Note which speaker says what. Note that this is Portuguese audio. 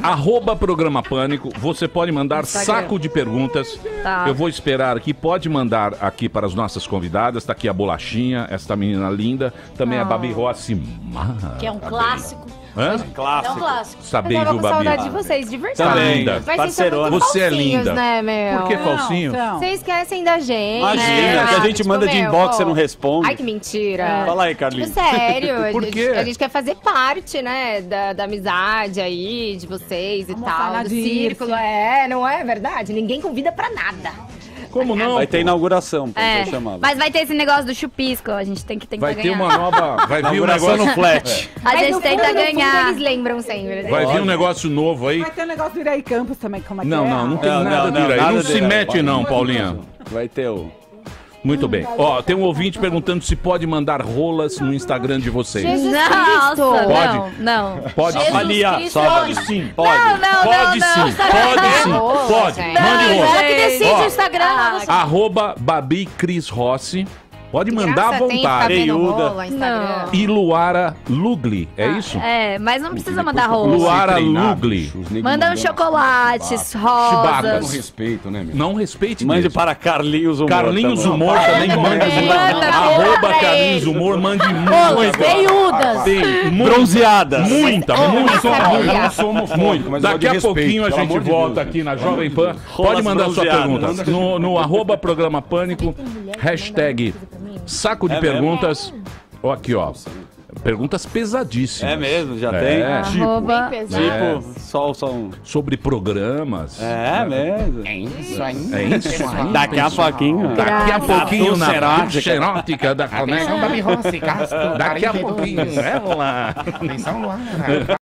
Speaker 1: Arroba Programa Pânico, você pode mandar
Speaker 2: Instagram.
Speaker 1: saco de perguntas.
Speaker 2: Tá.
Speaker 1: Eu vou esperar aqui, pode mandar aqui para as nossas convidadas. Tá aqui a Bolachinha, esta menina linda. Também a Babi Rossi.
Speaker 2: Que é um clássico.
Speaker 1: Hã?
Speaker 2: É um
Speaker 3: Clássico.
Speaker 2: clássico.
Speaker 1: Tá
Speaker 4: tava
Speaker 1: viu, Babi?
Speaker 4: saudade de vocês, de verdade.
Speaker 1: Tá
Speaker 3: Também.
Speaker 1: linda.
Speaker 4: Mas
Speaker 1: Você é linda.
Speaker 4: né, meu?
Speaker 1: Por que falsinho?
Speaker 4: Vocês esquecem da gente.
Speaker 3: Imagina,
Speaker 4: né?
Speaker 3: que a gente
Speaker 4: Tipo,
Speaker 3: manda de inbox, você não responde.
Speaker 4: Ai, que mentira.
Speaker 3: Fala aí,
Speaker 4: Tipo,
Speaker 3: Carlinhos.
Speaker 4: sério, a
Speaker 1: Por
Speaker 4: gente,
Speaker 1: quê?
Speaker 4: a gente quer fazer parte, né, da, da amizade aí, de vocês e
Speaker 5: Vamos
Speaker 4: tal,
Speaker 5: falar
Speaker 4: do
Speaker 5: disso.
Speaker 4: círculo. É, não é verdade? Ninguém convida pra nada.
Speaker 1: Como não?
Speaker 3: Vai ter inauguração, pô,
Speaker 2: É,
Speaker 3: foi chamado.
Speaker 2: mas vai ter esse negócio do chupisco, a gente tem que tentar
Speaker 1: Vai ter
Speaker 2: ganhar.
Speaker 1: uma nova. Vai vir um
Speaker 3: Inauguração
Speaker 1: negócio.
Speaker 3: no flat.
Speaker 2: A
Speaker 4: Mas
Speaker 2: gente
Speaker 4: no
Speaker 2: tenta
Speaker 4: fundo, no fundo,
Speaker 2: ganhar.
Speaker 4: eles lembram sempre.
Speaker 1: Vai vir um negócio novo aí.
Speaker 5: Vai ter um negócio do Iraí Campos também, como é que
Speaker 1: Não,
Speaker 5: é?
Speaker 1: não, não tem
Speaker 3: Não,
Speaker 1: nada
Speaker 3: não,
Speaker 1: de
Speaker 3: não,
Speaker 1: aí.
Speaker 3: nada
Speaker 1: Não se mete, não, Paulinha.
Speaker 3: Vai ter o.
Speaker 1: Muito bem. Ó, tem um ouvinte perguntando se pode mandar rolas no Instagram de vocês.
Speaker 4: Jesus
Speaker 2: Nossa,
Speaker 4: Cristo.
Speaker 2: não, não.
Speaker 1: Pode
Speaker 2: Jesus Cristo.
Speaker 3: avalia.
Speaker 1: sim.
Speaker 3: Pode.
Speaker 2: Não, não,
Speaker 1: Pode
Speaker 2: não,
Speaker 1: sim,
Speaker 2: não.
Speaker 1: pode sim, pode. Mande
Speaker 2: Não,
Speaker 1: rola.
Speaker 4: Ela que decide o Instagram.
Speaker 2: Ah,
Speaker 4: nossa.
Speaker 1: Arroba Babi Cris Rossi. Pode mandar à
Speaker 4: tem
Speaker 1: vontade.
Speaker 4: rola.
Speaker 2: Não.
Speaker 1: E Luara Lugli, é isso?
Speaker 2: É, mas não precisa mandar rola.
Speaker 1: Luara Lugli.
Speaker 2: Manda uns
Speaker 6: mandando-
Speaker 2: chocolates, rosas.
Speaker 6: respeito, né, meu?
Speaker 1: Não respeite
Speaker 3: Mande
Speaker 1: mesmo.
Speaker 3: para Carlinhos Humor.
Speaker 1: Carlinhos. Humor também manda. Arroba Carlinhos. Humor, mande muito.
Speaker 2: veiudas.
Speaker 1: Tem
Speaker 3: Bronzeadas.
Speaker 1: muita, muita.
Speaker 6: não mas eu
Speaker 1: Daqui a pouquinho a gente volta aqui na Jovem Pan. Pode mandar sua pergunta. No, no arroba programa Pânico, hashtag saco de
Speaker 3: É
Speaker 1: perguntas. Ó, aqui, ó. Perguntas pesadíssimas.
Speaker 3: É mesmo, já
Speaker 1: É.
Speaker 3: tem?
Speaker 4: Bem pesado.
Speaker 3: Tipo, só, só um.
Speaker 1: Sobre programas.
Speaker 3: É mesmo.
Speaker 6: É isso aí.
Speaker 1: É isso aí.
Speaker 3: Daqui a pouquinho.
Speaker 1: Daqui a pouquinho na
Speaker 6: Dulcerótica.
Speaker 1: xerótica da Conexão. Daqui a
Speaker 6: 42.
Speaker 1: pouquinho, ela.
Speaker 6: Atenção, Luara.